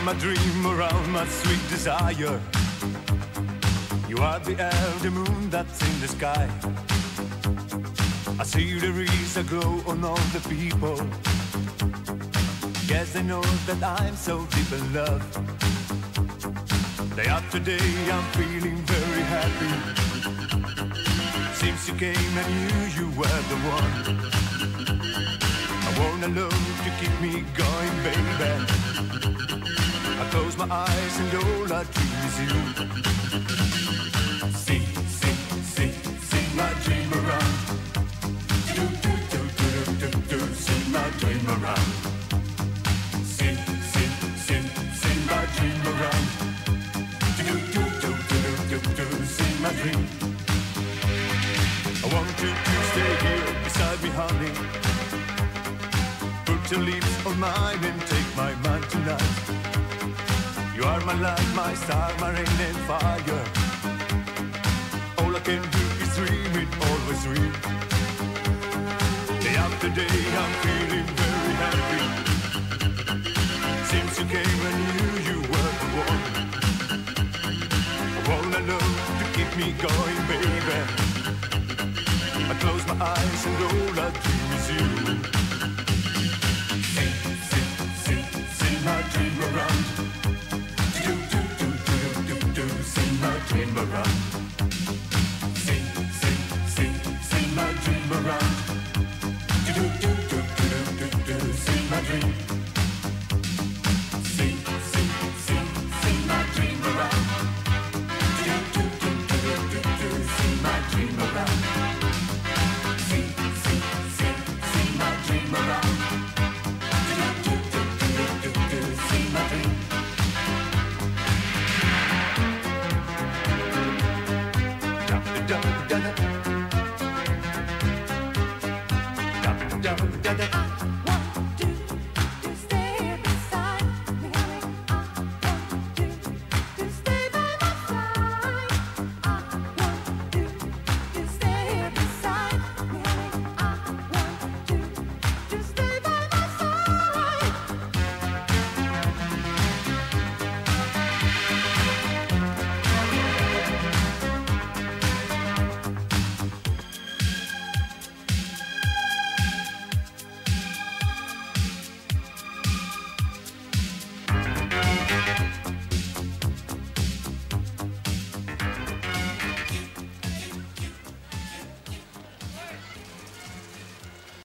are my dream around my sweet desire. You are the air, the moon that's in the sky. I see the rays that glow on all the people. Yes, I know that I'm so deep in love. Day after day, I'm feeling very happy. Since you came, I knew you were the one. I wanna love to keep me going, baby. I close my eyes and all I dream is you. See, see, see, see my dream around. Do, do, do, do, do, do, see my dream around. See, see, see, see my dream around. Do, do, do, do, do, do, see my dream. I want you to stay here beside me, honey. Put your lips on mine and take my mind tonight. Are my light, my star, my rain and fire. All I can do is dream it, always dream. Day after day, I'm feeling very happy. Since you came, I knew you were the one. All I wanna to keep me going, baby. I close my eyes and all I dream is you. My Da, da, da, da, da.